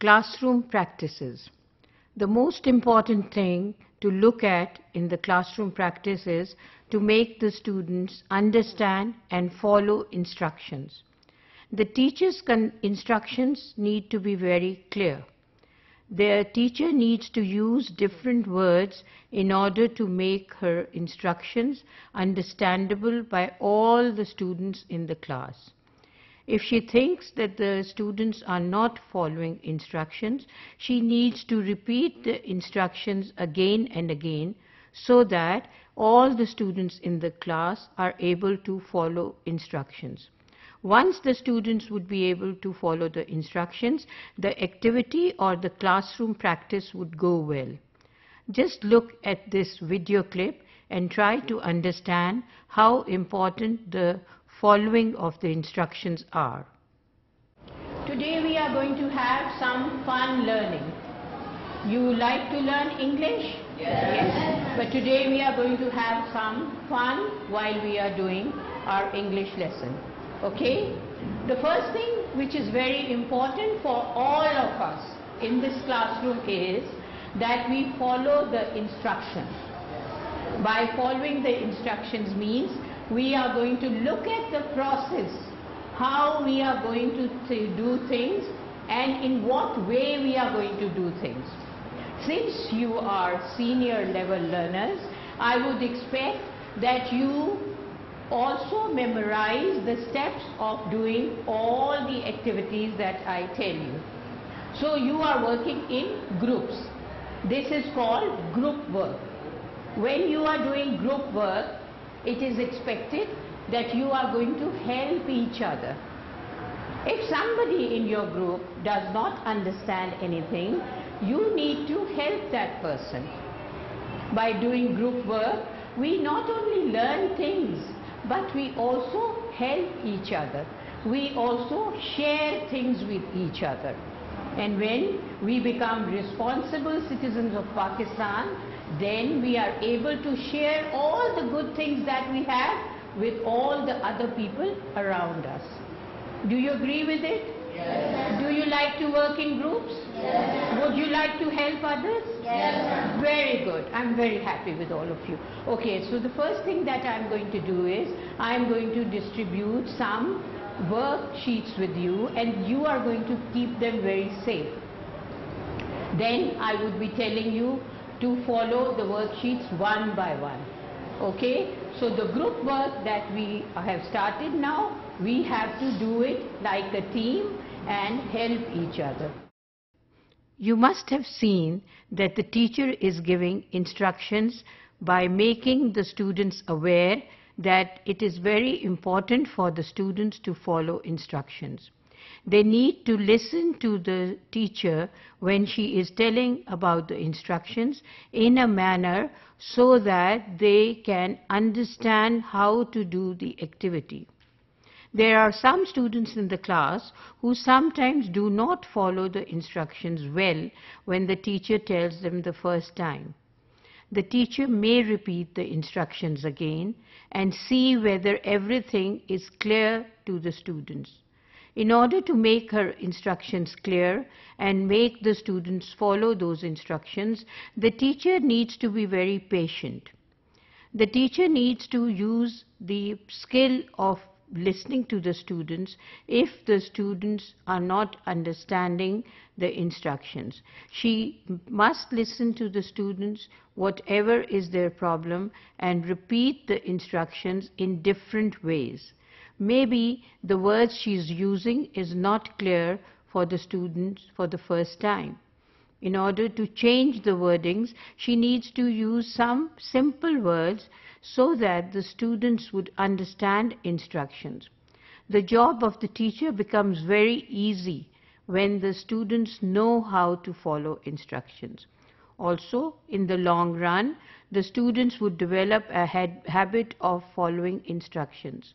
Classroom practices. The most important thing to look at in the classroom practice is to make the students understand and follow instructions. The teacher's instructions need to be very clear. The teacher needs to use different words in order to make her instructions understandable by all the students in the class. If she thinks that the students are not following instructions, she needs to repeat the instructions again and again so that all the students in the class are able to follow instructions. Once the students would be able to follow the instructions, the activity or the classroom practice would go well. Just look at this video clip and try to understand how important the following of the instructions are. Today we are going to have some fun learning. You like to learn English? Yes. yes. But today we are going to have some fun while we are doing our English lesson. Okay? The first thing which is very important for all of us in this classroom is that we follow the instructions. By following the instructions means we are going to look at the process, how we are going to do things and in what way we are going to do things. Since you are senior level learners, I would expect that you also memorize the steps of doing all the activities that I tell you. So you are working in groups. This is called group work. When you are doing group work, it is expected that you are going to help each other. If somebody in your group does not understand anything, you need to help that person. By doing group work, we not only learn things, but we also help each other. We also share things with each other. And when we become responsible citizens of Pakistan, then we are able to share all the good things that we have with all the other people around us. Do you agree with it? Yes. Do you like to work in groups? Yes. Would you like to help others? Yes. Very good. I'm very happy with all of you. Okay, so the first thing that I'm going to do is I'm going to distribute some worksheets with you and you are going to keep them very safe. Then I would be telling you to follow the worksheets one by one. Okay, so the group work that we have started now, we have to do it like a team and help each other. You must have seen that the teacher is giving instructions by making the students aware that it is very important for the students to follow instructions. They need to listen to the teacher when she is telling about the instructions in a manner so that they can understand how to do the activity. There are some students in the class who sometimes do not follow the instructions well when the teacher tells them the first time. The teacher may repeat the instructions again and see whether everything is clear to the students. In order to make her instructions clear and make the students follow those instructions, the teacher needs to be very patient. The teacher needs to use the skill of listening to the students if the students are not understanding the instructions. She must listen to the students whatever is their problem and repeat the instructions in different ways. Maybe the words she's using is not clear for the students for the first time. In order to change the wordings, she needs to use some simple words so that the students would understand instructions. The job of the teacher becomes very easy when the students know how to follow instructions. Also, in the long run, the students would develop a habit of following instructions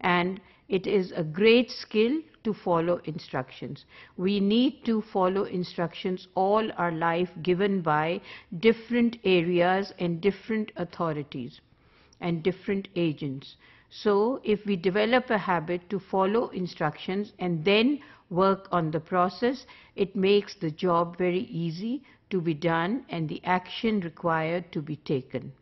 and it is a great skill to follow instructions. We need to follow instructions all our life given by different areas and different authorities and different agents. So if we develop a habit to follow instructions and then work on the process, it makes the job very easy to be done and the action required to be taken.